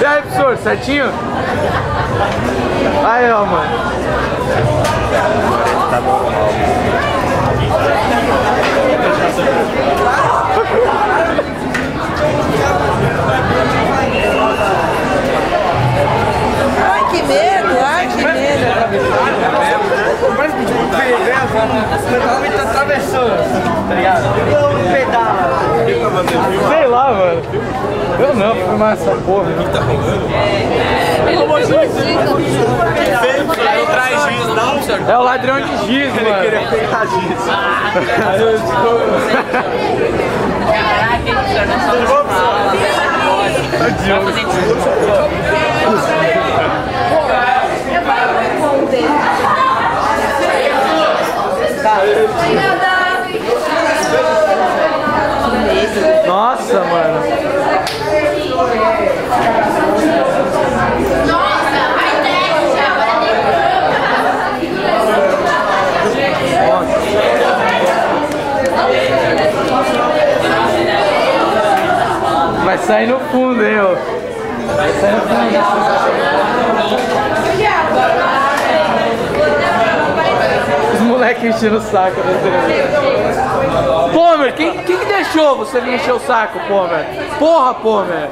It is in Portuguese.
e aí, professor, certinho? Aí, ó, mano. Tá. Ai, que medo, ai, que medo. Mas, beleza, tipo né? você realmente atravessou. Tá não, filmar essa porra. Ele traz giz, não, senhor. É o ladrão de giz, mano. Queria pegar disso. Aí eu. Nossa, mano. Vai sair no fundo, hein, ó. Vai sair no fundo. Moleques enchendo o saco da televisão. Pomer, quem, quem que deixou você vir encher o saco, Pomer? Porra, Pomer!